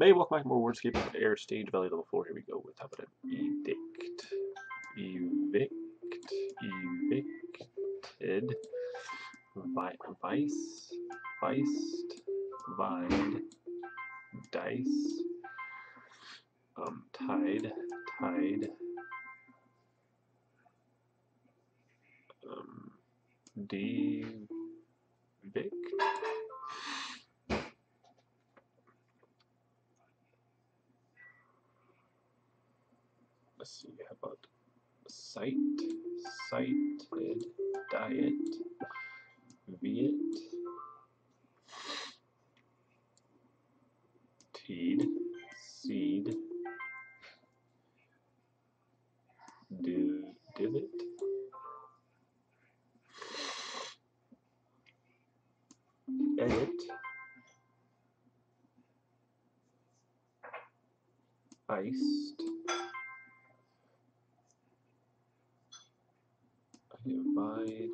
May welcome back more wordscape air stage Valley level 4. Here we go with how about an edict. Evict. Evicted. Vi vice. Viced. Vide. Dice. Um, tide. Tide. Um, devict. Let's see, how about site, cited, diet, viet, teed, seed, div, divot, edit, iced, divide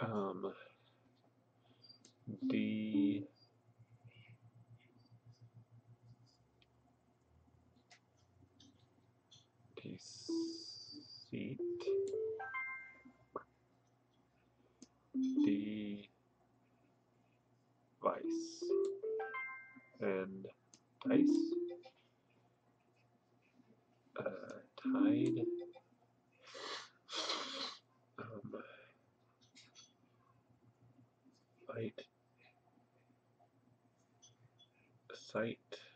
um d. Deceit device and dice. Uh, tide. Um, fight. Site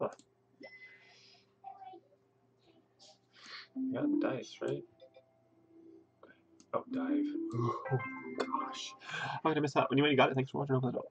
Huh. Yeah, dice, right? Oh, dive. Oh, gosh. I'm going to miss that? Anyway, you got it. Thanks for watching. Hope that helped.